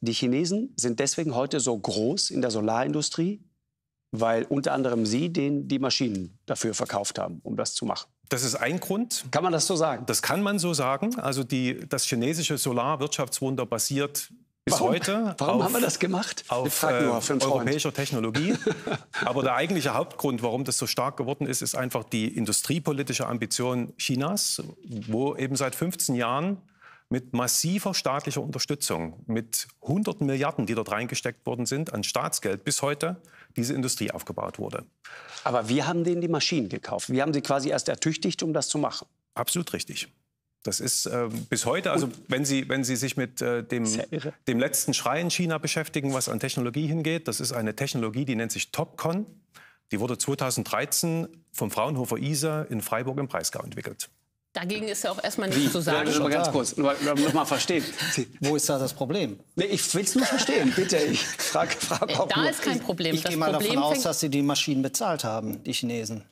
die Chinesen sind deswegen heute so groß in der Solarindustrie, weil unter anderem sie denen die Maschinen dafür verkauft haben, um das zu machen. Das ist ein Grund. Kann man das so sagen? Das kann man so sagen. Also die, das chinesische Solarwirtschaftswunder basiert bis Warum? heute Warum auf, haben wir das gemacht? Auf äh, europäischer Technologie. Aber der eigentliche Hauptgrund, warum das so stark geworden ist, ist einfach die industriepolitische Ambition Chinas, wo eben seit 15 Jahren mit massiver staatlicher Unterstützung, mit hunderten Milliarden, die dort reingesteckt worden sind, an Staatsgeld bis heute diese Industrie aufgebaut wurde. Aber wir haben denen die Maschinen gekauft. Wir haben sie quasi erst ertüchtigt, um das zu machen. Absolut richtig. Das ist äh, bis heute, also wenn Sie, wenn Sie sich mit äh, dem, dem letzten Schrei in China beschäftigen, was an Technologie hingeht, das ist eine Technologie, die nennt sich TopCon. Die wurde 2013 vom Fraunhofer ISA in Freiburg im Breisgau entwickelt. Dagegen ist ja auch erstmal nichts zu sagen. Nur mal ganz kurz, nur, nur, nur mal verstehen. Wo ist da das Problem? Nee, ich will es nur verstehen, bitte. Ich frage frag auch Da nur. ist kein Problem. Ich das gehe mal Problem davon aus, dass sie die Maschinen bezahlt haben, die Chinesen.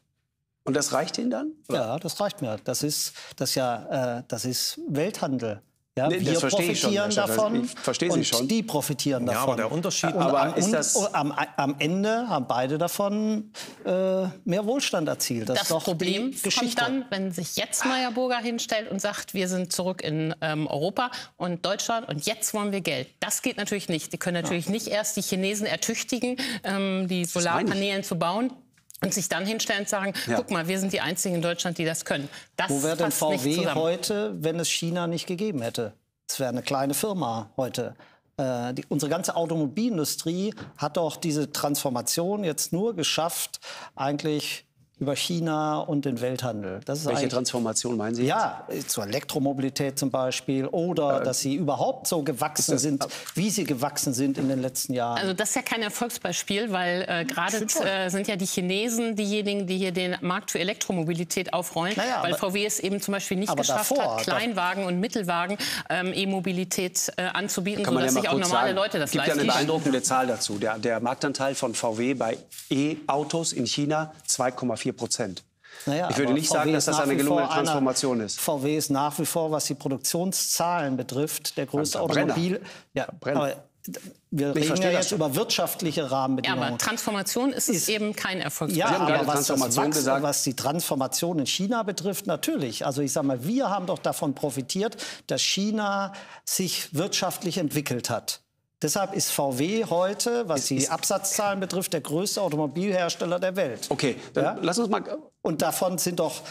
Und das reicht Ihnen dann? Ja, das reicht mir. Das ist, das ja, äh, das ist Welthandel. Ja, Nee, das wir verstehe ich schon, profitieren Herr Chef. davon Ich verstehe Sie und schon. die profitieren Ja, davon. aber der Unterschied- und Aber am, ist das- und am, am Ende haben beide davon äh, mehr Wohlstand erzielt. Das, Das ist doch Problem die kommt dann, wenn sich jetzt Meyer Burger hinstellt und sagt, wir sind zurück in ähm, Europa und Deutschland und jetzt wollen wir Geld. Das geht natürlich nicht. Die können natürlich nicht erst die Chinesen ertüchtigen, ähm, die ich. Solarpaneelen zu bauen. Und sich dann hinstellen und sagen, Ja. guck mal, wir sind die Einzigen in Deutschland, die das können. Das Wo wäre denn VW heute, wenn es China nicht gegeben hätte? Es wäre eine kleine Firma heute. Äh, die, unsere ganze Automobilindustrie hat doch diese Transformation jetzt nur geschafft, eigentlich über China und den Welthandel. Das ist Welche Transformation meinen Sie? jetzt? ja, zur Elektromobilität zum Beispiel oder dass sie überhaupt so gewachsen das- sind, wie sie gewachsen sind in den letzten Jahren. Also das ist ja kein Erfolgsbeispiel, weil äh, gerade Stimmt schon. äh, sind ja die Chinesen diejenigen, die hier den Markt für Elektromobilität aufrollen, Naja, weil aber- VW es eben zum Beispiel nicht geschafft davor, hat, Kleinwagen und Mittelwagen ähm, E-Mobilität äh, anzubieten, ja sodass mal sich auch normale sagen. Leute das Es gibt ja eine leisten. beeindruckende Zahl dazu. Der, der Marktanteil von VW bei E-Autos in China 2,4 Prozent. Naja, ich würde nicht VW sagen, dass das eine gelungene Transformation ist. VW ist nach wie vor, was die Produktionszahlen betrifft, der größte Verbrenner. Automobil. Ja, Verbrenner. aber wir reden verstehe ja das jetzt schon. über wirtschaftliche Ja, Rahmenbedingungen. aber Transformation ist es Ist- eben kein Ja, haben gerade aber was, Wachs- gesagt. was die Transformation in China betrifft, natürlich. Also ich sage mal, wir haben doch davon profitiert, dass China sich wirtschaftlich entwickelt hat. Deshalb ist VW heute, was die Absatzzahlen betrifft, der größte Automobilhersteller der Welt. Okay, dann Ja? lass uns mal. Und davon sind doch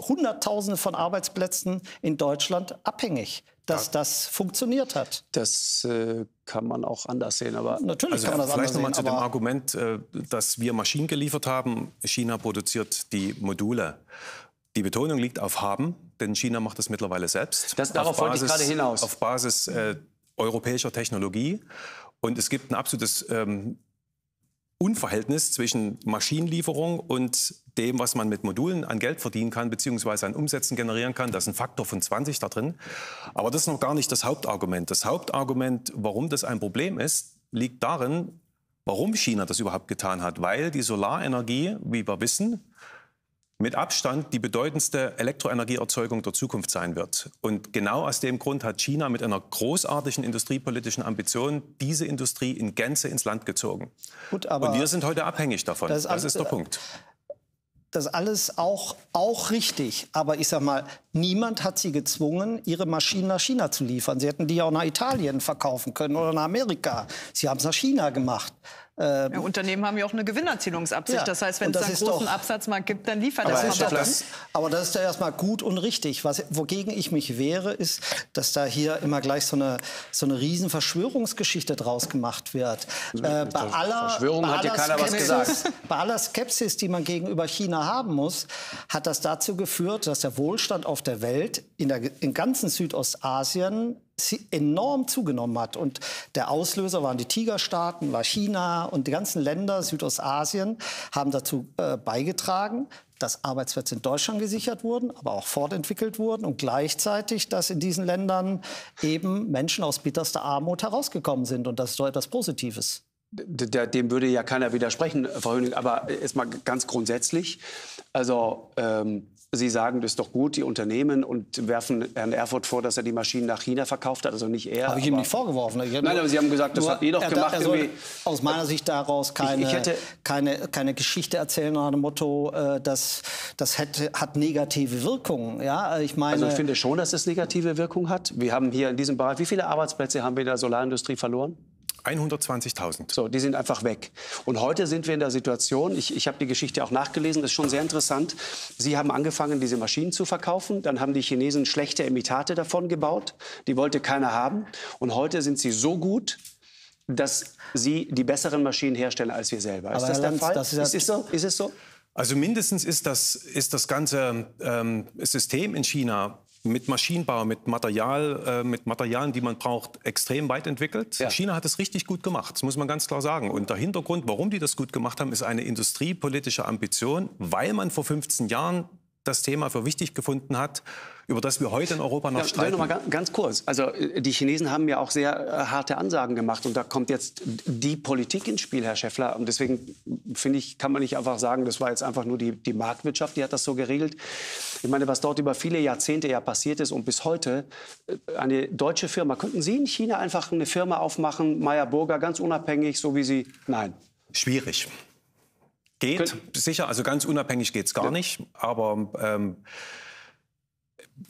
Hunderttausende von Arbeitsplätzen in Deutschland abhängig, dass das funktioniert hat. Das äh, kann man auch anders sehen, aber Natürlich Also kann man das vielleicht anders nochmal sehen, zu dem Argument, äh, dass wir Maschinen geliefert haben. China produziert die Module. Die Betonung liegt auf haben, denn China macht das mittlerweile selbst. Das- darauf Auf wollte ich gerade hinaus. Auf Basis äh, europäischer Technologie. Und es gibt ein absolutes ähm, Unverhältnis zwischen Maschinenlieferung und dem, was man mit Modulen an Geld verdienen kann, beziehungsweise an Umsätzen generieren kann. Da ist ein Faktor von 20 da drin. Aber das ist noch gar nicht das Hauptargument. Das Hauptargument, warum das ein Problem ist, liegt darin, warum China das überhaupt getan hat. Weil die Solarenergie, wie wir wissen, mit Abstand die bedeutendste Elektroenergieerzeugung der Zukunft sein wird. Und genau aus dem Grund hat China mit einer großartigen industriepolitischen Ambition diese Industrie in Gänze ins Land gezogen. Gut, aber Und wir sind heute abhängig davon. Das Das ist ist, alles- der Punkt. das ist alles auch, auch richtig. Aber ich sag mal, niemand hat sie gezwungen, ihre Maschinen nach China zu liefern. Sie hätten die auch nach Italien verkaufen können oder nach Amerika. Sie haben es nach China gemacht. Ja, Unternehmen haben ja auch eine Gewinnerzielungsabsicht. Ja, Das heißt, wenn es einen großen doch- Absatzmarkt gibt, dann liefert Aber das dann. das- Aber das ist ja erstmal gut und richtig. Was, wogegen ich mich wehre, ist, dass da hier immer gleich so eine, so eine riesen Verschwörungsgeschichte draus gemacht wird. Äh, bei aller, Verschwörung bei hat ja aller keiner was Skepsis- gesagt. Bei aller Skepsis, die man gegenüber China haben muss, hat das dazu geführt, dass der Wohlstand auf der Welt, in der, im ganzen Südostasien, sie- enorm zugenommen hat. Und der Auslöser waren die Tigerstaaten, war China und die ganzen Länder Südostasien haben dazu äh, beigetragen, dass Arbeitsplätze in Deutschland gesichert wurden, aber auch fortentwickelt wurden und gleichzeitig, dass in diesen Ländern eben Menschen aus bitterster Armut herausgekommen sind. Und das ist doch etwas Positives. Dem würde ja keiner widersprechen, Frau Höning. Aber jetzt mal ganz grundsätzlich. Also ähm, Sie sagen, das ist doch gut, die Unternehmen, und werfen Herrn Erfurt vor, dass er die Maschinen nach China verkauft hat. Also nicht er. Habe ich ihm nicht vorgeworfen. Nein, aber Sie haben gesagt, das habt ihr doch gemacht. Er soll aus meiner Sicht daraus keine, ich, ich keine, keine Geschichte erzählen nach dem Motto, äh, das, das hätte, hat negative Wirkungen. Ja, ich meine, also ich finde schon, dass es negative Wirkung hat. Wir haben hier in diesem Bereich, wie viele Arbeitsplätze haben wir in der Solarindustrie verloren? 120.000. So, die sind einfach weg. Und heute sind wir in der Situation, ich, ich habe die Geschichte auch nachgelesen, das ist schon sehr interessant. Sie haben angefangen, diese Maschinen zu verkaufen. Dann haben die Chinesen schlechte Imitate davon gebaut. Die wollte keiner haben. Und heute sind sie so gut, dass sie die besseren Maschinen herstellen als wir selber. Ist Aber das Herr der Lanz, Fall? das ist ist, es so? ist es so? Also mindestens ist das, ist das ganze ähm, System in China mit Maschinenbau, mit Material, äh, mit Materialien, die man braucht, extrem weit entwickelt. Ja. China hat es richtig gut gemacht, das muss man ganz klar sagen. Und der Hintergrund, warum die das gut gemacht haben, ist eine industriepolitische Ambition, weil man vor 15 Jahren das Thema für wichtig gefunden hat, über das wir heute in Europa noch Ja, streiten. noch mal ganz, kurz. Also äh, die Chinesen haben ja auch sehr äh, harte Ansagen gemacht und da kommt jetzt die Politik ins Spiel, Herr Schäffler. Und deswegen finde ich, kann man nicht einfach sagen, das war jetzt einfach nur die, die Marktwirtschaft, die hat das so geregelt. Ich meine, was dort über viele Jahrzehnte ja passiert ist und bis heute äh, eine deutsche Firma, könnten Sie in China einfach eine Firma aufmachen, Meyer Burger, ganz unabhängig, so wie Sie? Nein. Schwierig. Geht, Könnt- sicher, also ganz unabhängig geht es gar nicht. Aber ähm,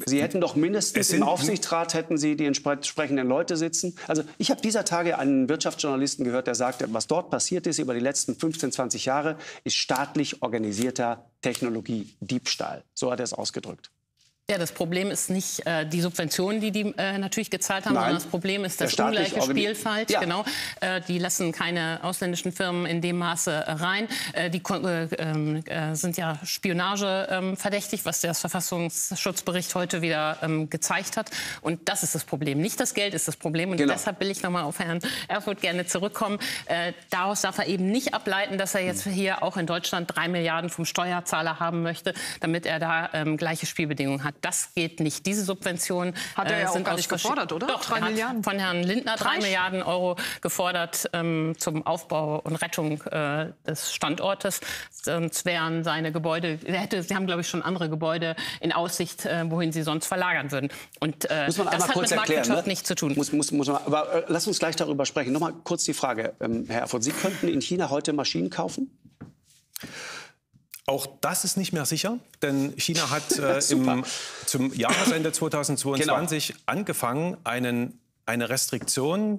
Sie hätten doch mindestens im Aufsichtsrat hätten Sie die entspre- entsprechenden Leute sitzen. Also ich habe dieser Tage einen Wirtschaftsjournalisten gehört, der sagte, was dort passiert ist über die letzten 15, 20 Jahre, ist staatlich organisierter Technologiediebstahl. So hat er es ausgedrückt. Ja, das Problem ist nicht äh, die Subventionen, die die äh, natürlich gezahlt haben, Nein. sondern das Problem ist das ungleiche Spielfeld. Ja. Genau, äh, die lassen keine ausländischen Firmen in dem Maße äh, rein. Äh, die äh, ähm, äh, sind ja Spionage ähm, verdächtig, was der Verfassungsschutzbericht heute wieder ähm, gezeigt hat. Und das ist das Problem. Nicht das Geld ist das Problem. Und Genau. deshalb will ich noch mal auf Herrn Erfurt gerne zurückkommen. Daraus darf er eben nicht ableiten, dass er jetzt hier auch in Deutschland drei Milliarden vom Steuerzahler haben möchte, damit er da gleiche Spielbedingungen hat. Das geht nicht. Diese Subventionen Hat er ja auch sind gar aus nicht gefordert, oder? Doch, Drei er hat Milliarden? von Herrn Lindner drei Drei? Milliarden Euro gefordert ähm, zum Aufbau und Rettung äh, des Standortes. Sonst wären seine Gebäude, er hätte, sie haben glaube ich schon andere Gebäude in Aussicht, äh, wohin sie sonst verlagern würden. Und äh, Muss man das einmal hat kurz mit erklären. Marktwirtschaft Ne? nichts zu tun. Muss, muss, muss man, aber äh, lass uns gleich darüber sprechen. Noch mal kurz die Frage, ähm, Herr Erfurt. Sie könnten in China heute Maschinen kaufen? Auch das ist nicht mehr sicher, denn China hat äh, im, zum Jahresende 2022 Genau. angefangen, einen, eine Restriktion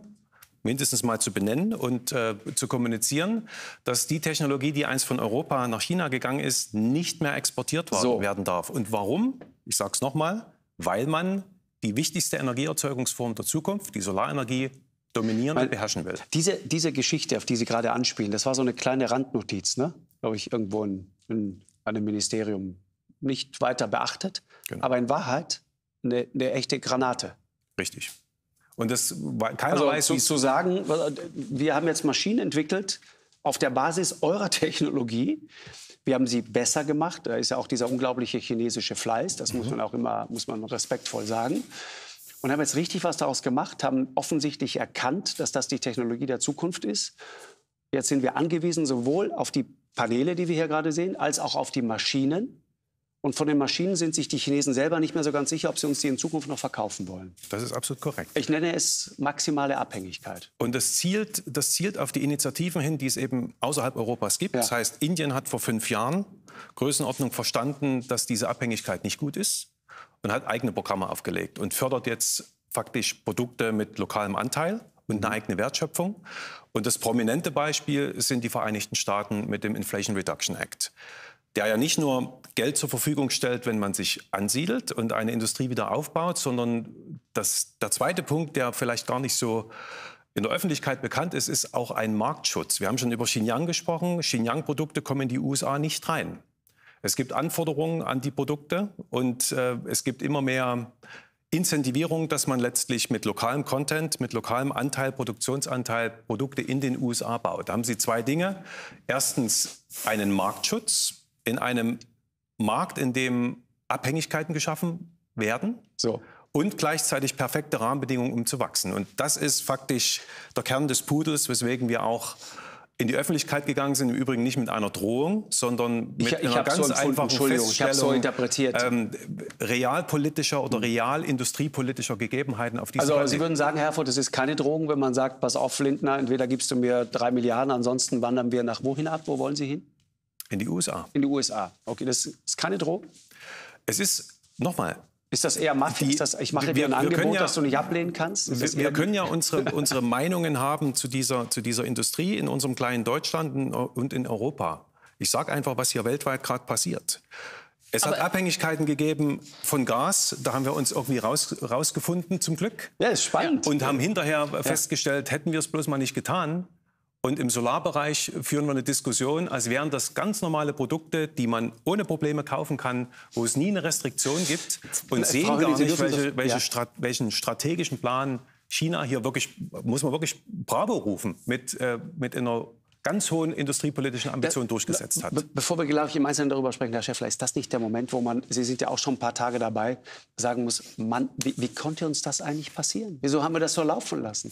mindestens mal zu benennen und äh, zu kommunizieren, dass die Technologie, die einst von Europa nach China gegangen ist, nicht mehr exportiert So. werden darf. Und warum? Ich sage es nochmal, weil man die wichtigste Energieerzeugungsform der Zukunft, die Solarenergie, dominieren Weil- und beherrschen will. Diese, diese Geschichte, auf die Sie gerade anspielen, das war so eine kleine Randnotiz, ne? glaube ich, irgendwo in, in einem Ministerium nicht weiter beachtet. Genau. Aber in Wahrheit eine, eine echte Granate. Richtig. Und das, keiner Also weiß, zu, zu sagen, wir haben jetzt Maschinen entwickelt auf der Basis eurer Technologie. Wir haben sie besser gemacht. Da ist ja auch dieser unglaubliche chinesische Fleiß. Das muss man auch immer muss man respektvoll sagen. Und haben jetzt richtig was daraus gemacht, haben offensichtlich erkannt, dass das die Technologie der Zukunft ist. Jetzt sind wir angewiesen sowohl auf die Paneele, die wir hier gerade sehen, als auch auf die Maschinen. Und von den Maschinen sind sich die Chinesen selber nicht mehr so ganz sicher, ob sie uns die in Zukunft noch verkaufen wollen. das ist absolut korrekt. Ich nenne es maximale Abhängigkeit. Und das zielt, das zielt auf die Initiativen hin, die es eben außerhalb Europas gibt. Ja. Das heißt, Indien hat vor fünf Jahren Größenordnung verstanden, dass diese Abhängigkeit nicht gut ist und hat eigene Programme aufgelegt und fördert jetzt faktisch Produkte mit lokalem Anteil und eine eigene Wertschöpfung. Und das prominente Beispiel sind die Vereinigten Staaten mit dem Inflation Reduction Act der ja nicht nur Geld zur Verfügung stellt, wenn man sich ansiedelt und eine Industrie wieder aufbaut, sondern das, der zweite Punkt, der vielleicht gar nicht so in der Öffentlichkeit bekannt ist, ist auch ein Marktschutz. Wir haben schon über Xinjiang gesprochen. Xinjiang-Produkte kommen in die USA nicht rein. Es gibt Anforderungen an die Produkte und äh, es gibt immer mehr Incentivierung, dass man letztlich mit lokalem Content, mit lokalem Anteil, Produktionsanteil Produkte in den USA baut. Da haben Sie zwei Dinge. Erstens einen Marktschutz in einem Markt, in dem Abhängigkeiten geschaffen werden. So. Und gleichzeitig perfekte Rahmenbedingungen, um zu wachsen. Und das ist faktisch der Kern des Pudels, weswegen wir auch in die Öffentlichkeit gegangen sind, im Übrigen nicht mit einer Drohung, sondern mit Ich- ich einer ganz so einfachen Entschuldigung, ich hab's so Feststellung interpretiert. Ähm, realpolitischer oder realindustriepolitischer Gegebenheiten auf diese Also Weise. Sie würden sagen, Herr Erfurt, das ist keine Drohung, wenn man sagt, pass auf, Lindner, entweder gibst du mir drei Milliarden, ansonsten wandern wir nach wohin ab? Wo wollen Sie hin? in die USA. In die USA. Okay, das ist keine Drohung? Es ist, nochmal, Ist das eher Mafia? Die- Ist das, ich mache wir- dir ein Angebot, ja- das du nicht ablehnen kannst? Wir, wir können ja unsere, unsere Meinungen haben zu dieser, zu dieser Industrie in unserem kleinen Deutschland und in Europa. Ich sage einfach, was hier weltweit gerade passiert. Es hat Aber- Abhängigkeiten gegeben von Gas. Da haben wir uns irgendwie raus, rausgefunden, zum Glück. ja, ist spannend. Und haben hinterher festgestellt, hätten wir es bloß mal nicht getan. Und im Solarbereich führen wir eine Diskussion, als wären das ganz normale Produkte, die man ohne Probleme kaufen kann, wo es nie eine Restriktion gibt und Frau sehen Hönig, gar nicht, welche, welche ja. Strat welchen strategischen Plan China hier wirklich, muss man wirklich Bravo rufen, mit, äh, mit einer ganz hohen industriepolitischen Ambition durchgesetzt hat. Be bevor wir, glaube ich, im Einzelnen darüber sprechen, Herr Schäffler, ist das nicht der Moment, wo man, Sie sind ja auch schon ein paar Tage dabei, sagen muss, Mann, wie, wie konnte uns das eigentlich passieren? Wieso haben wir das so laufen lassen?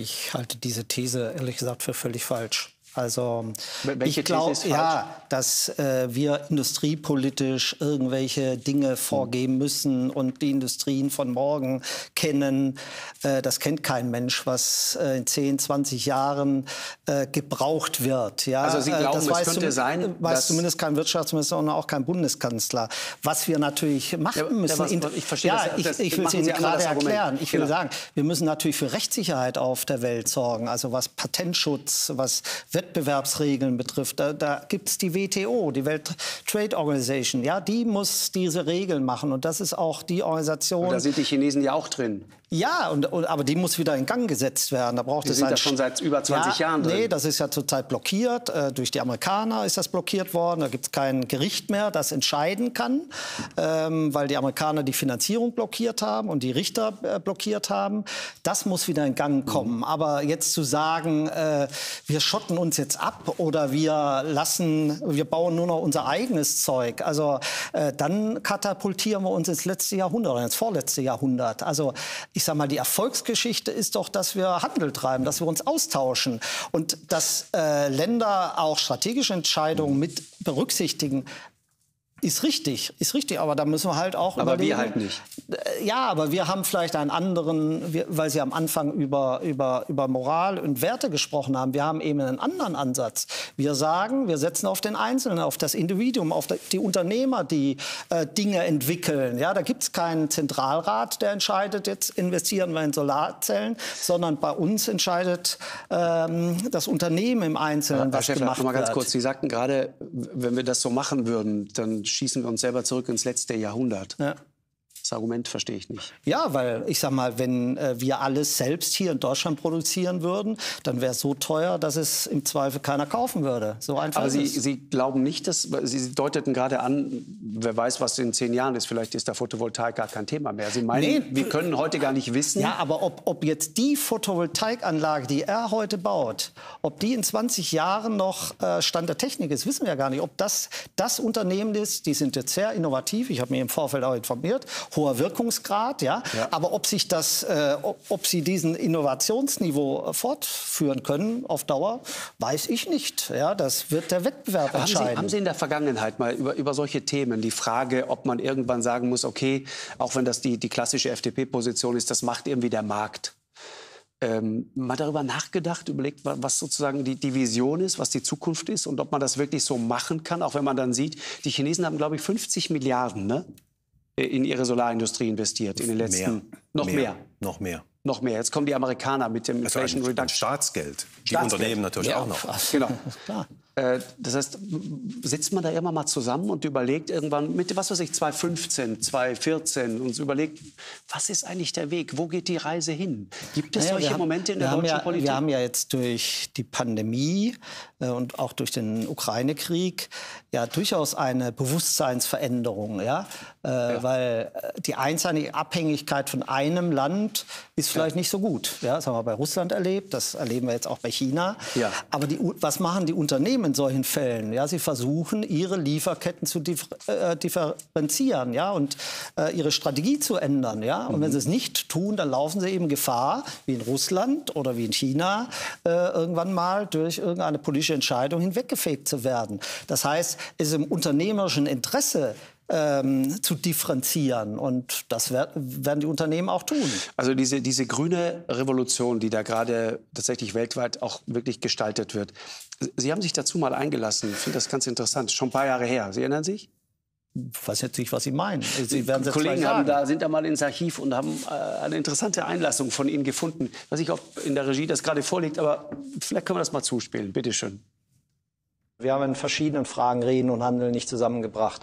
Ich halte diese These ehrlich gesagt für völlig falsch. Also Wel- welche ich glaube, ja, dass äh, wir industriepolitisch irgendwelche Dinge vorgeben müssen und die Industrien von morgen kennen. Äh, das kennt kein Mensch, was äh, in 10, 20 Jahren äh, gebraucht wird. Ja, Also Sie Äh, glauben, das es weiß könnte sein, äh, weiß dass- zumindest kein Wirtschaftsminister und auch kein Bundeskanzler. Was wir natürlich machen Ja, müssen. was- ich verstehe ja, das- ich, das- ich will es Ihnen gerade erklären. Ich will Genau. sagen, wir müssen natürlich für Rechtssicherheit auf der Welt sorgen, also was Patentschutz, was Wettbewerbsregeln betrifft. Da, da gibt es die WTO, die Welt Trade Organization. Ja, die muss diese Regeln machen und das ist auch die Organisation. Da sind die Chinesen ja auch drin. Ja, und, und, aber die muss wieder in Gang gesetzt werden. Da braucht Die es sind ein da schon seit über 20 ja, Jahren drin. Nee, das ist ja zurzeit blockiert. Äh, durch die Amerikaner ist das blockiert worden. Da gibt es kein Gericht mehr, das entscheiden kann, ähm, weil die Amerikaner die Finanzierung blockiert haben und die Richter äh, blockiert haben. Das muss wieder in Gang kommen. Aber jetzt zu sagen, äh, wir schotten uns jetzt ab oder wir lassen, wir bauen nur noch unser eigenes Zeug, also äh, dann katapultieren wir uns ins letzte Jahrhundert oder ins vorletzte Jahrhundert. Also ich sag mal, die Erfolgsgeschichte ist doch, dass wir Handel treiben, dass wir uns austauschen und dass äh, Länder auch strategische Entscheidungen mit berücksichtigen. Ist richtig, ist richtig, aber da müssen wir halt auch Aber wir überlegen. halt nicht. Äh, Ja, aber wir haben vielleicht einen anderen, wir, weil Sie am Anfang über, über, über Moral und Werte gesprochen haben. Wir haben eben einen anderen Ansatz. Wir sagen, wir setzen auf den Einzelnen, auf das Individuum, auf die Unternehmer, die äh, Dinge entwickeln. Ja, da gibt es keinen Zentralrat, der entscheidet, jetzt investieren wir in Solarzellen, sondern bei uns entscheidet ähm, das Unternehmen im Einzelnen, Herr was Schäffler, gemacht noch mal ganz wird. kurz. Sie sagten gerade, wenn wir das so machen würden, dann schießen wir uns selber zurück ins letzte Jahrhundert. Ja. Das Argument verstehe ich nicht. Ja, weil ich sag mal, wenn äh, wir alles selbst hier in Deutschland produzieren würden, dann wäre es so teuer, dass es im Zweifel keiner kaufen würde. So einfach Aber ist Sie, es. Sie glauben nicht, dass Sie Sie deuteten gerade an, wer weiß, was in zehn Jahren ist. Vielleicht ist da Photovoltaik gar kein Thema mehr. Sie meinen, Nee. wir können heute gar nicht wissen. Ja, aber ob, ob jetzt die Photovoltaikanlage, die er heute baut, ob die in 20 Jahren noch äh, Stand der Technik ist, wissen wir ja gar nicht. Ob das das Unternehmen ist, die sind jetzt sehr innovativ, ich habe mich im Vorfeld auch informiert, hoher Wirkungsgrad, ja. Aber ob sich das, äh, ob, ob sie diesen Innovationsniveau äh, fortführen können auf Dauer, weiß ich nicht. Ja, das wird der Wettbewerb Haben Sie, entscheiden. haben Sie in der Vergangenheit mal über, über solche Themen die Frage, ob man irgendwann sagen muss, okay, auch wenn das die, die klassische FDP-Position ist, das macht irgendwie der Markt. Ähm, mal darüber nachgedacht, überlegt, wa- was sozusagen die, die Vision ist, was die Zukunft ist und ob man das wirklich so machen kann, auch wenn man dann sieht, die Chinesen haben, glaube ich, 50 Milliarden ne, in ihre Solarindustrie investiert in den letzten, noch mehr. Noch mehr. Noch mehr. Jetzt kommen die Amerikaner mit dem Also Inflation ein, ein Reduction. Staatsgeld. Die Staatsgeld. Unternehmen natürlich Ja, auch noch. Genau. Äh, Das heißt, sitzt man da immer mal zusammen und überlegt irgendwann mit, was weiß ich, 2015, 2014 und überlegt, was ist eigentlich der Weg? Wo geht die Reise hin? Gibt es Naja, solche haben- Momente in der deutschen ja, Politik? Wir haben ja jetzt durch die Pandemie äh, und auch durch den Ukraine-Krieg ja durchaus eine Bewusstseinsveränderung, ja, äh, weil äh, die einseitige Abhängigkeit von einem Land ist vielleicht nicht so gut. Ja, das haben wir bei Russland erlebt, das erleben wir jetzt auch bei China. Ja. Aber die, was machen die Unternehmen in solchen Fällen? Ja, sie versuchen, ihre Lieferketten zu differ, äh, differenzieren ja, und äh, ihre Strategie zu ändern. Ja? Und wenn sie es nicht tun, dann laufen sie eben Gefahr, wie in Russland oder wie in China, äh, irgendwann mal durch irgendeine politische Entscheidung hinweggefegt zu werden. Das heißt, es ist im unternehmerischen Interesse, ähm, zu differenzieren. Und das wer- werden die Unternehmen auch tun. Also diese, diese grüne Revolution, die da gerade tatsächlich weltweit auch wirklich gestaltet wird. Sie haben sich dazu mal eingelassen. Ich finde das ganz interessant. Schon ein paar Jahre her. Sie erinnern sich? Ich weiß jetzt nicht, was Sie meinen. Sie werden jetzt Kollegen haben da, sind da mal ins Archiv und haben äh, eine interessante Einlassung von Ihnen gefunden. Ich weiß nicht, ob in der Regie das gerade vorliegt, aber vielleicht können wir das mal zuspielen. Bitte schön. Wir haben in verschiedenen Fragen Reden und Handeln nicht zusammengebracht.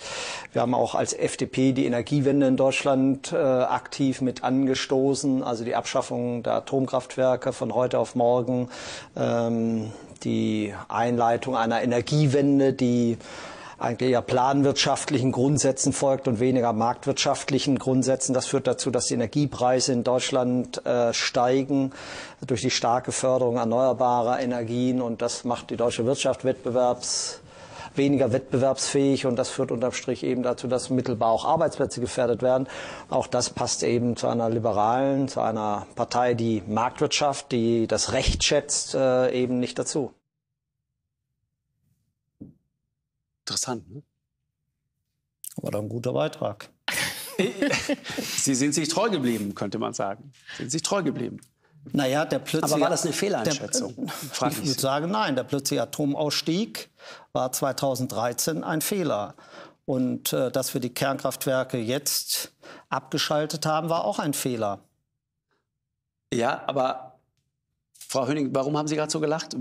Wir haben auch als FDP die Energiewende in Deutschland äh, aktiv mit angestoßen, also die Abschaffung der Atomkraftwerke von heute auf morgen, ähm, die Einleitung einer Energiewende, die eigentlich eher planwirtschaftlichen Grundsätzen folgt und weniger marktwirtschaftlichen Grundsätzen. Das führt dazu, dass die Energiepreise in Deutschland äh, steigen durch die starke Förderung erneuerbarer Energien und das macht die deutsche Wirtschaft wettbewerbs weniger wettbewerbsfähig und das führt unterm Strich eben dazu, dass mittelbar auch Arbeitsplätze gefährdet werden. Auch das passt eben zu einer liberalen, zu einer Partei, die Marktwirtschaft, die das Recht schätzt, äh, eben nicht dazu. Interessant. Ne? War doch ein guter Beitrag. Sie sind sich treu geblieben, könnte man sagen. Sie sind sich treu geblieben. Naja, der plötzliche, Aber war das eine Fehleinschätzung? Der, Frag ich würde sagen, nein. Der plötzliche Atomausstieg war 2013 ein Fehler. Und äh, dass wir die Kernkraftwerke jetzt abgeschaltet haben, war auch ein Fehler. Ja, aber Frau Höning, warum haben Sie gerade so gelacht?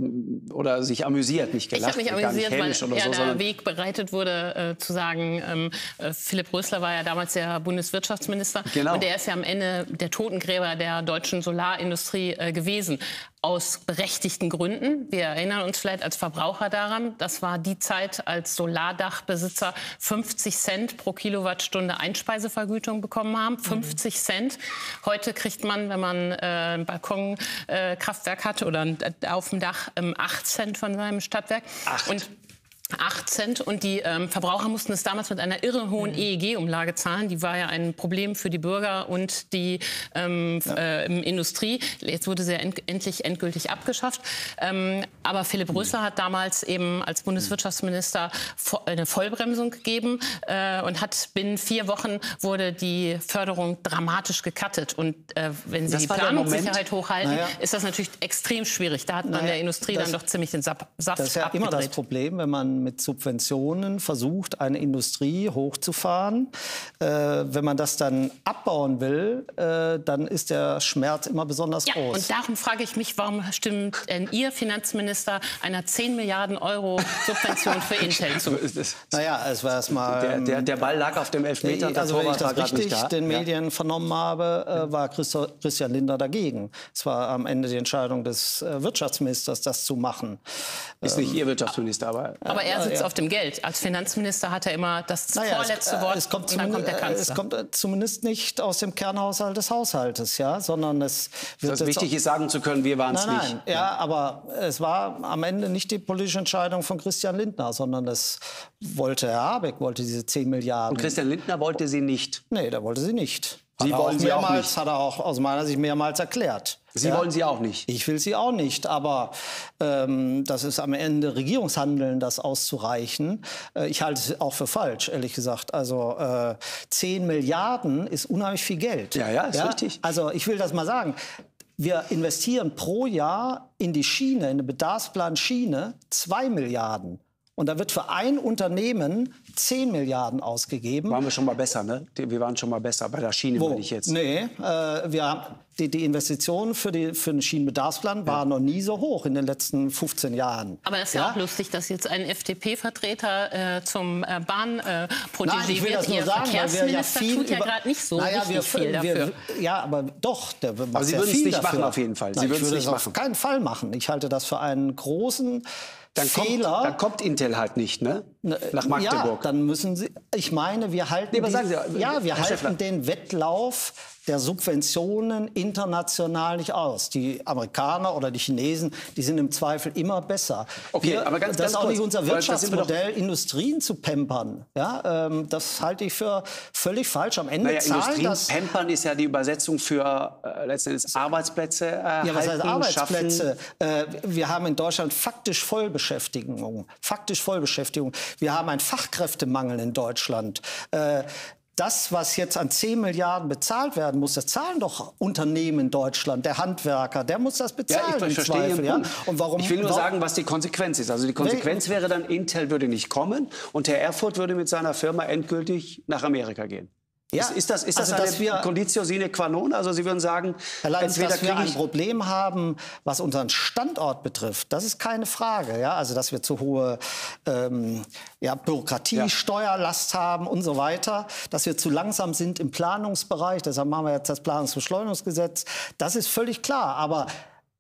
Oder sich amüsiert, nicht Ich gelacht? habe mich amüsiert, weil oder ja, so, der Weg bereitet wurde, äh, zu sagen, ähm, äh, Philipp Rösler war ja damals der Bundeswirtschaftsminister Genau. und der ist ja am Ende der Totengräber der deutschen Solarindustrie äh, gewesen. Aus berechtigten Gründen. Wir erinnern uns vielleicht als Verbraucher daran, das war die Zeit, als Solardachbesitzer 50 Cent pro Kilowattstunde Einspeisevergütung bekommen haben. 50 Cent. Heute kriegt man, wenn man äh, ein Balkonkraftwerk hat oder ein- auf dem Dach, ähm, 8 Cent von seinem Stadtwerk. Acht. Und 8 Cent und die ähm, Verbraucher mussten es damals mit einer irre hohen EEG-Umlage zahlen. Die war ja ein Problem für die Bürger und die ähm, f- äh, Industrie. Jetzt wurde sie ja end endlich endgültig abgeschafft. Ähm, aber Philipp Rösler hat damals eben als Bundeswirtschaftsminister vo eine Vollbremsung gegeben äh, und hat binnen vier Wochen wurde die Förderung dramatisch gekattet. Und äh, wenn Sie Das die Planungssicherheit hochhalten, Naja. ist das natürlich extrem schwierig. Da hat man Naja, der Industrie das- dann doch ziemlich den Saft, Saft Das ist ja immer das abgedreht. Problem, wenn man mit Subventionen versucht, eine Industrie hochzufahren. Äh, wenn man das dann abbauen will, äh, dann ist der Schmerz immer besonders Ja, groß. und darum frage ich mich, warum stimmt denn Ihr Finanzminister einer 10 Milliarden Euro Subvention für Intel zu? Naja, es war erstmal. der, der, der Ball lag auf dem Elfmeter. der also wenn ich das richtig da. den Ja. Medien vernommen habe, äh, war Christo, Christian Lindner dagegen. Es war am Ende die Entscheidung des äh, Wirtschaftsministers, das zu machen. Ist nicht Ihr Wirtschaftsminister, aber Aber er sitzt ja. auf dem Geld. Als Finanzminister hat er immer das Naja, vorletzte es, Wort es kommt und dann kommt äh, Kanzler. Es kommt äh, zumindest nicht aus dem Kernhaushalt des Haushaltes, ja, sondern es wird das jetzt wichtig ist, sagen zu können, wir waren es Nein, nicht. nein, ja, aber es war am Ende nicht die politische Entscheidung von Christian Lindner, sondern das wollte Herr Habeck, wollte diese 10 Milliarden. Und Christian Lindner wollte sie nicht. nee, der wollte sie nicht. Sie wollen sie auch mehrmals, nicht. Hat er auch aus meiner Sicht mehrmals erklärt. Sie Ja. wollen sie auch nicht. Ich will sie auch nicht, aber ähm, das ist am Ende Regierungshandeln, das auszureichen. Äh, ich halte es auch für falsch, ehrlich gesagt. Also äh, 10 Milliarden ist unheimlich viel Geld. Ja, ja, ist richtig. Also ich will das mal sagen. Wir investieren pro Jahr in die Schiene, in den Bedarfsplan Schiene 2 Milliarden. Und da wird für ein Unternehmen 10 Milliarden ausgegeben. Waren wir schon mal besser, ne? Wir waren schon mal besser bei der Schiene, Wo? meine ich jetzt. Nee, äh, wir haben die, die Investitionen für, die, für den Schienenbedarfsplan waren noch nie so hoch in den letzten 15 Jahren. Aber es ist ja, auch lustig, dass jetzt ein FDP-Vertreter äh, zum äh, Bahnprotégé Nein, ich will wird. das nur Ihr sagen, weil wir ja viel tut ja gerade nicht so Naja, wir, viel wir, dafür. Ja, aber doch, der macht Aber Sie würden es nicht dafür. machen auf jeden Fall. Sie Nein, würden ich es auf keinen Fall machen. Ich halte das für einen großen Dann kommt, Fehler. dann kommt Intel halt nicht, ne? Nach Magdeburg. Ja, dann müssen Sie. Ich meine, wir halten, Nee, aber sagen Sie, äh, ja, wir Herr Schäffler. halten den Wettlauf der Subventionen international nicht aus. Die Amerikaner oder die Chinesen, die sind im Zweifel immer besser. Okay, wir, aber ganz, das ganz ist auch kurz, nicht unser wir Wirtschaftsmodell, Industrien zu pampern. Ja, ähm, das halte ich für völlig falsch. Am Ende Naja, zahlen Industrien das pampern ist ja die Übersetzung für äh, letzten Endes Arbeitsplätze erhalten, Ja, was heißt Arbeitsplätze? Äh, wir haben in Deutschland faktisch Vollbeschäftigung. Faktisch Vollbeschäftigung. Wir haben einen Fachkräftemangel in Deutschland. Äh, das, was jetzt an 10 Milliarden bezahlt werden muss, das zahlen doch Unternehmen in Deutschland. Der Handwerker, der muss das Ja, bezahlen. ich, im ich verstehe Zweifel, ja? Und warum, ich will nur warum- sagen, was die Konsequenz ist. Also die Konsequenz wäre dann, Intel würde nicht kommen und Herr Erfurt würde mit seiner Firma endgültig nach Amerika gehen. Ja, ist, das, ist das also, eine wir- Conditio sine qua non? Also Sie würden sagen, Herr Leitens, entweder dass wir ein. Problem haben, was unseren Standort betrifft, das ist keine Frage. Ja? Also, dass wir zu hohe ähm, ja, Bürokratie, Ja. Steuerlast haben und so weiter, dass wir zu langsam sind im Planungsbereich, deshalb machen wir jetzt das Planungsbeschleunigungsgesetz, das ist völlig klar. Aber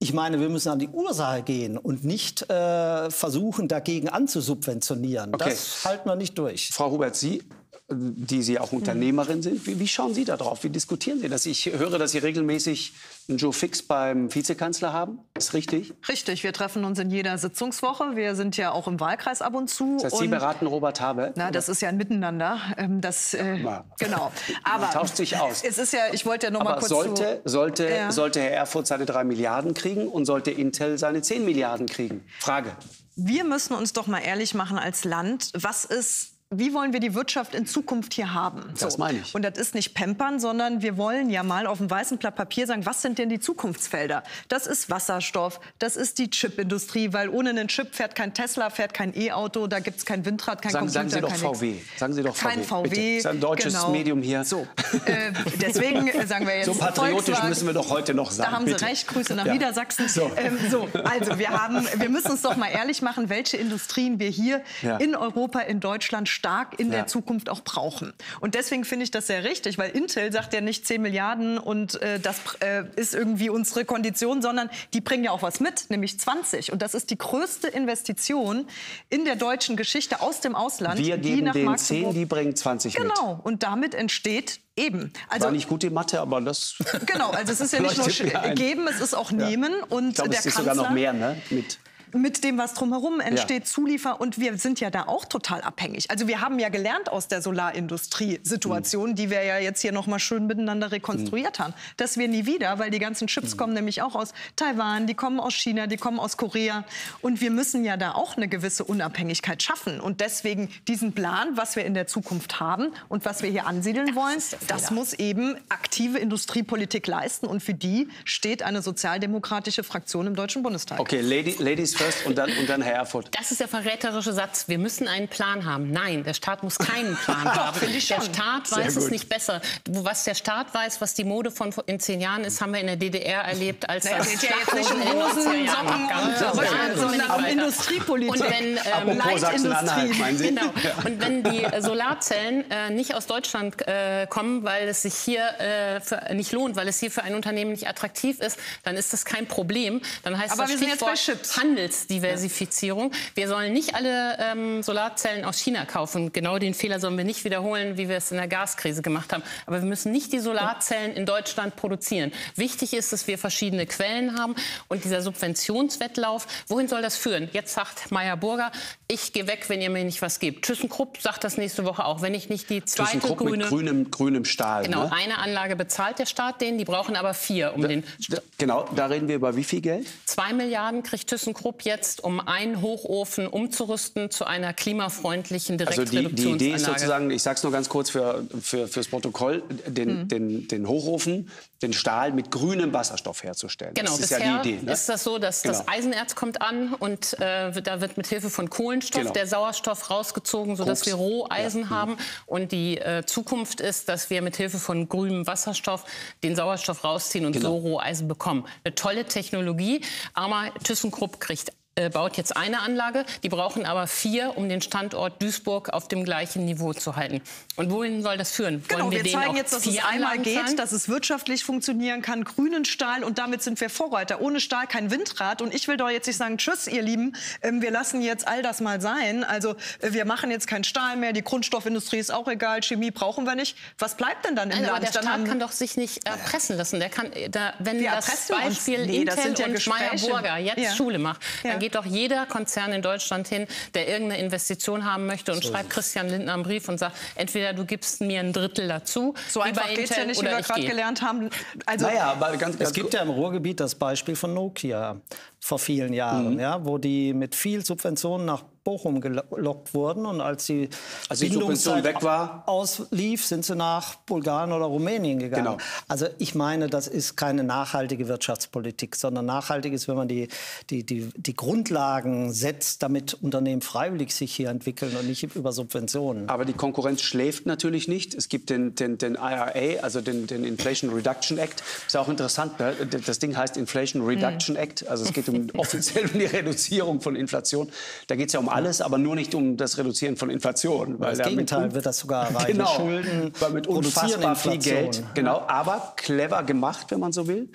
ich meine, wir müssen an die Ursache gehen und nicht äh, versuchen, dagegen anzusubventionieren. Okay. Das halten wir nicht durch. Frau Hubert, Sie, die Sie auch Unternehmerin sind, wie, wie schauen Sie da drauf? Wie diskutieren Sie das? Ich höre, dass Sie regelmäßig einen Joe Fix beim Vizekanzler haben. Ist richtig? Richtig, wir treffen uns in jeder Sitzungswoche. Wir sind ja auch im Wahlkreis ab und zu. Das heißt, Sie beraten Robert Habeck? na, das ist ja ein Miteinander. Ähm, das, äh, mal. genau. Aber tauscht sich aus. Es ist ja, ich wollte ja noch mal Aber kurz sollte, zu, sollte, Ja. sollte Herr Erfurt seine drei Milliarden kriegen und sollte Intel seine 10 Milliarden kriegen? Frage. Wir müssen uns doch mal ehrlich machen als Land, was ist wie wollen wir die Wirtschaft in Zukunft hier haben? Das meine ich. Und das ist nicht pampern, sondern wir wollen ja mal auf dem weißen Blatt Papier sagen, was sind denn die Zukunftsfelder? Das ist Wasserstoff, das ist die Chipindustrie, weil ohne einen Chip fährt kein Tesla, fährt kein E-Auto, da gibt es kein Windrad, kein Sagen, sagen Computer, Sie doch VW. nix. Sagen Sie doch Kein VW. Bitte. Das ist ein deutsches genau. Medium hier. So, äh, deswegen sagen wir jetzt So patriotisch Volkswagen. müssen wir doch heute noch sein. Da haben bitte. Sie recht. Grüße nach Ja. Niedersachsen. So. Ähm, so, also wir haben, wir müssen uns doch mal ehrlich machen, welche Industrien wir hier Ja. in Europa, in Deutschland stark in Ja. der Zukunft auch brauchen. Und deswegen finde ich das sehr richtig, weil Intel sagt ja nicht 10 Milliarden und äh, das äh, ist irgendwie unsere Kondition, sondern die bringen ja auch was mit, nämlich 20. Und das ist die größte Investition in der deutschen Geschichte aus dem Ausland, Wir die geben nach denen Magdeburg 10, die bringen 20 mit. Genau. Und damit entsteht eben. Also War nicht gut in Mathe, aber das... Genau, also es ist ja nicht nur geben, es ist auch nehmen. Und Ich glaube, der es ist Kanzler, sogar noch mehr, ne? Mit mit dem, was drumherum entsteht, Zuliefer. Und wir sind ja da auch total abhängig. Also wir haben ja gelernt aus der Solarindustrie-Situation, die wir ja jetzt hier noch mal schön miteinander rekonstruiert haben, dass wir nie wieder, weil die ganzen Chips kommen nämlich auch aus Taiwan, die kommen aus China, die kommen aus Korea. Und wir müssen ja da auch eine gewisse Unabhängigkeit schaffen. Und deswegen diesen Plan, was wir in der Zukunft haben und was wir hier ansiedeln wollen, das muss eben aktive Industriepolitik leisten. Und für die steht eine sozialdemokratische Fraktion im Deutschen Bundestag. Okay, Lady, Ladies first und dann, und dann Herr Erfurt. Das ist der verräterische Satz. Wir müssen einen Plan haben. Nein, der Staat muss keinen Plan haben. ich der. Staat Sehr weiß es gut. nicht besser. Was der Staat weiß, was die Mode von vor- in zehn Jahren ist, haben wir in der DDR erlebt, als Naja, das ja jetzt nicht in den Hosen, 90er Jahren Socken und um. Industriepolitik. Wenn, ähm, Apropos Sachsen-Anhalt, meinen Sie? Genau. Und wenn die äh, Solarzellen äh, nicht aus Deutschland äh, kommen, weil es sich hier äh, für, nicht lohnt, weil es hier für ein Unternehmen nicht attraktiv ist, dann ist das kein Problem. Dann heißt Aber das wir sind jetzt bei Chips. Handelsdiversifizierung. Wir sollen nicht alle ähm, Solarzellen aus China kaufen. Genau den Fehler sollen wir nicht wiederholen, wie wir es in der Gaskrise gemacht haben. Aber wir müssen nicht die Solarzellen in Deutschland produzieren. Wichtig ist, dass wir verschiedene Quellen haben. Und dieser Subventionswettlauf, wohin soll das führen? Jetzt sagt Meyer Burger, ich gehe weg, wenn ihr mir nicht was gebt. ThyssenKrupp sagt das nächste Woche auch. Wenn ich nicht die zweite ThyssenKrupp grüne... mit grünem, grünem Stahl. Genau, Ne? eine Anlage bezahlt der Staat denen, die brauchen aber vier, um den Da, genau, da reden wir über wie viel Geld? Zwei Milliarden kriegt ThyssenKrupp jetzt, um einen Hochofen umzurüsten zu einer klimafreundlichen Also die, die Direktreduktionsanlage. Idee ist sozusagen, ich sage es nur ganz kurz für, für, fürs Protokoll, den, Mhm. den, den Hochofen, den Stahl mit grünem Wasserstoff herzustellen. Genau, das ist bisher ja die Idee. Ne? ist das so, dass das Genau. Eisenerz kommt an und äh, da wird mit Hilfe von Kohlenstoff Genau. der Sauerstoff rausgezogen, sodass Koks. wir Roheisen Ja. Mhm. haben. Und die äh, Zukunft ist, dass wir mit Hilfe von grünem Wasserstoff den Sauerstoff rausziehen und Genau. so Roheisen bekommen. Eine tolle Technologie. Aber ThyssenKrupp kriegt äh, baut jetzt eine Anlage, die brauchen aber vier, um den Standort Duisburg auf dem gleichen Niveau zu halten. Und wohin soll das führen? Genau, Wollen wir, zeigen jetzt, dass es einmal geht, zahlen? dass es wirtschaftlich funktionieren kann, grünen Stahl und damit sind wir Vorreiter. Ohne Stahl kein Windrad und ich will doch jetzt nicht sagen, tschüss ihr Lieben, ähm, wir lassen jetzt all das mal sein. Also äh, wir machen jetzt keinen Stahl mehr, die Grundstoffindustrie ist auch egal, Chemie brauchen wir nicht. Was bleibt denn dann im Nein, aber Land? der Dann Staat haben- kann doch sich nicht erpressen lassen. Der kann, da, wenn Wie das? Beispiel Nee, das Intel sind ja und Meyer Gespräche. Burger jetzt Ja. Schule macht, Ja. dann geht doch jeder Konzern in Deutschland hin, der irgendeine Investition haben möchte und schreibt Christian Lindner einen Brief und sagt, entweder du gibst mir ein Drittel dazu, so wie einfach bei geht's ja nicht, wie wir gerade gelernt haben. Also Naja, aber ganz, ganz Es gibt ja im Ruhrgebiet das Beispiel von Nokia vor vielen Jahren, ja, wo die mit viel Subventionen nach Bochum gelockt wurden und als die Als die Subvention Bindungszeit weg war? auslief, sind sie nach Bulgarien oder Rumänien gegangen. Genau. Also ich meine, das ist keine nachhaltige Wirtschaftspolitik, sondern nachhaltig ist, wenn man die, die, die, die Grundlagen setzt, damit Unternehmen freiwillig sich hier entwickeln und nicht über Subventionen. Aber die Konkurrenz schläft natürlich nicht. Es gibt den, den, den IRA, also den, den Inflation Reduction Act. Ist ja auch interessant. ne? Das Ding heißt Inflation Reduction Act. Also es geht um, offiziell um die Reduzierung von Inflation. Da geht es ja um alles, aber nur nicht um das Reduzieren von Inflation. Das da mit Gegenteil wird das sogar erreichen. Genau, Schulden weil mit produzieren unfassbar viel. Geld. Genau, aber clever gemacht, wenn man so will.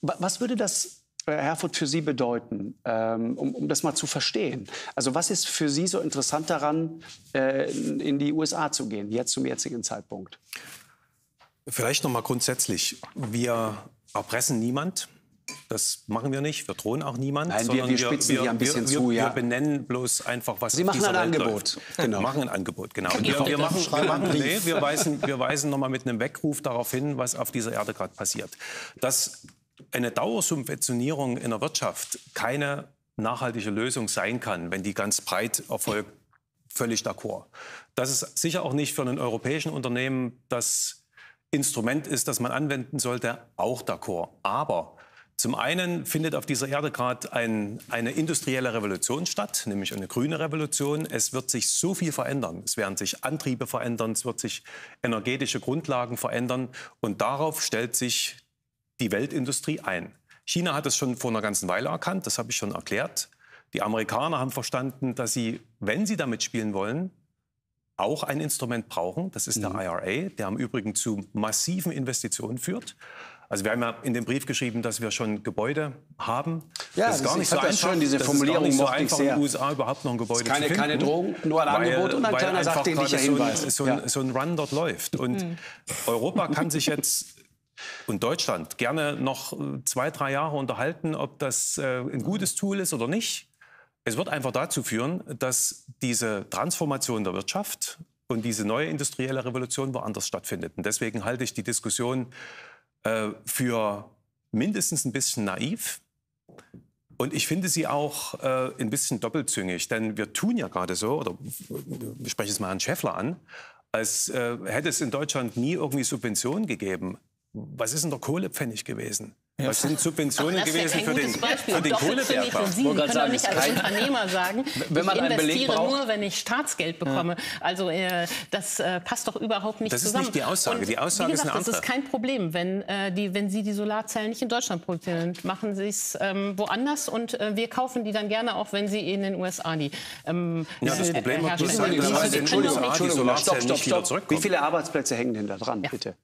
Wa- Was würde das, äh, Herford, für Sie bedeuten, ähm, um, um das mal zu verstehen? Also was ist für Sie so interessant daran, äh, in in die USA zu gehen, jetzt zum jetzigen Zeitpunkt? Vielleicht noch mal grundsätzlich. Wir erpressen niemand. Das machen wir nicht. Wir drohen auch niemand. Nein, wir- wir spitzen hier ein bisschen wir, zu, wir, ja. Wir benennen bloß einfach, was Sie machen ein Welt Angebot. Läuft. Genau. Wir machen ein Angebot, genau. Und Ihr wir, wir, machen, das wir, schreiben, machen, nee, wir weisen, wir weisen noch mal mit einem Weckruf darauf hin, was auf dieser Erde gerade passiert. Dass eine Dauersubventionierung in der Wirtschaft keine nachhaltige Lösung sein kann, wenn die ganz breit erfolgt, völlig d'accord. Dass es sicher auch nicht für ein europäischen Unternehmen das Instrument ist, das man anwenden sollte, auch d'accord. Aber zum einen findet auf dieser Erde gerade ein, eine industrielle Revolution statt, nämlich eine grüne Revolution. Es wird sich so viel verändern. Es werden sich Antriebe verändern, es wird sich energetische Grundlagen verändern. Und darauf stellt sich die Weltindustrie ein. China hat es schon vor einer ganzen Weile erkannt, das habe ich schon erklärt. Die Amerikaner haben verstanden, dass sie, wenn sie damit spielen wollen, auch ein Instrument brauchen. Das ist der IRA, der im Übrigen zu massiven Investitionen führt. Also wir haben ja in dem Brief geschrieben, dass wir schon Gebäude haben. Ja, das ist das- gar ich nicht so das einfach. schön, diese das Formulierung ist gar nicht so einfach in den USA überhaupt noch ein Gebäude Keine- zu finden. keine Drohung, nur ein Angebot und ein weil kleiner einfach sachdienlicher gerade so ein- Hinweis. So ein, Ja. so ein Run dort läuft. Und Europa kann sich jetzt und Deutschland gerne noch äh, zwei, drei Jahre unterhalten, ob das äh, ein gutes Tool ist oder nicht. Es wird einfach dazu führen, dass diese Transformation der Wirtschaft und diese neue industrielle Revolution woanders stattfindet. Und deswegen halte ich die Diskussion äh, für mindestens ein bisschen naiv. Und ich finde sie auch äh, ein bisschen doppelzüngig, denn wir tun ja gerade so, oder wir sprechen es mal Herrn Schäffler an, als äh, hätte es in Deutschland nie irgendwie Subventionen gegeben. Was ist denn der Kohlepfennig gewesen? Was sind Subventionen Das gewesen für den, gutes Beispiel. für den Doppelzüngig Kohlebergbau? Sie können doch nicht sagen, als ist Unternehmer sagen, Wenn man ich einen Beleg investiere braucht. nur, wenn ich Staatsgeld bekomme. Also äh, das äh, passt doch überhaupt nicht Das ist zusammen. nicht die Aussage. Und Die Aussage wie ist gesagt, eine Das ist andere. kein Problem, wenn, äh, die, wenn Sie die Solarzellen nicht in Deutschland produzieren. Machen Sie es ähm, woanders und äh, wir kaufen die dann gerne auch, wenn Sie in den USA die ähm, Ja, das äh, Problem herstellen. doch nicht- die Entschuldigung, Solarzellen stopp, nicht wieder stopp, stopp. zurückkommen. Wie viele Arbeitsplätze hängen denn da dran, bitte?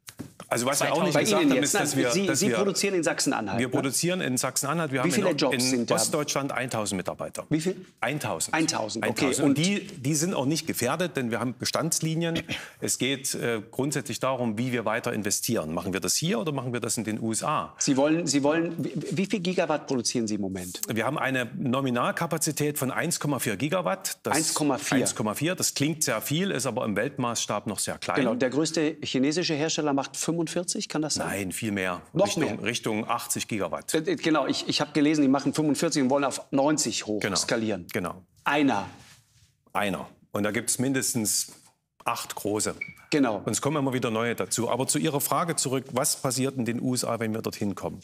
Also was wir auch nicht gesagt haben, ist, dass wir, Sie, dass Sie wir, produzieren in Sachsen-Anhalt. wir ne? produzieren in Sachsen-Anhalt, wir Wie haben viele in, Jobs in? Ostdeutschland 1000 Mitarbeiter. Wie viel? 1000. 1000, okay. 1000. Und die, die sind auch nicht gefährdet, denn wir haben Bestandslinien. Es geht äh, grundsätzlich darum, wie wir weiter investieren. Machen wir das hier oder machen wir das in den USA? Sie wollen, Sie wollen, wie, viel Gigawatt produzieren Sie im Moment? Wir haben eine Nominalkapazität von 1,4 Gigawatt. Das 1,4. 1,4. Das klingt sehr viel, ist aber im Weltmaßstab noch sehr klein. Genau, der größte chinesische Hersteller macht 45, kann das sein? Nein, viel mehr. Noch Richtung, mehr? Richtung 80 Gigawatt. Äh, äh, Genau, ich, ich habe gelesen, die machen 45 und wollen auf 90 hoch Genau. skalieren. Genau. Einer, Einer. Und da gibt es mindestens acht große. genau. Und es kommen immer wieder neue dazu. Aber zu Ihrer Frage zurück, was passiert in den USA, wenn wir dorthin kommen?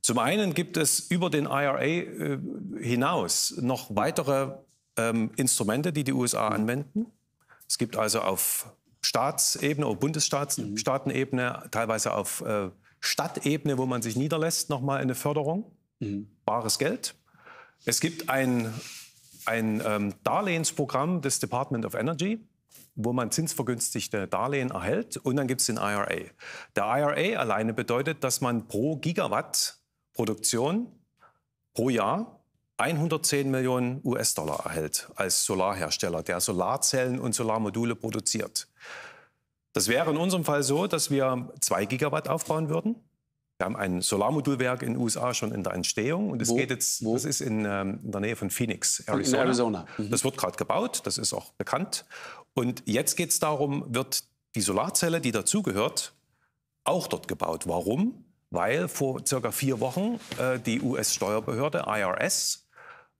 Zum einen gibt es über den IRA äh, hinaus noch weitere ähm, Instrumente, die die USA anwenden. Es gibt also auf Staatsebene oder Bundesstaatenebene, teilweise auf äh, Stadtebene, wo man sich niederlässt, nochmal eine Förderung, bares Geld. Es gibt ein, ein ähm, Darlehensprogramm des Department of Energy, wo man zinsvergünstigte Darlehen erhält. Und dann gibt es den IRA. Der IRA alleine bedeutet, dass man pro Gigawatt Produktion pro Jahr 110 Millionen US-Dollar erhält als Solarhersteller, der Solarzellen und Solarmodule produziert. Das wäre in unserem Fall so, dass wir zwei Gigawatt aufbauen würden. Wir haben ein Solarmodulwerk in den USA schon in der Entstehung und es geht jetzt, Wo? das ist in, ähm, in der Nähe von Phoenix, In Arizona. Arizona. Mhm. Das wird gerade gebaut, das ist auch bekannt. Und jetzt geht es darum, wird die Solarzelle, die dazugehört, auch dort gebaut. Warum? Weil vor circa vier Wochen äh, die US-Steuerbehörde IRS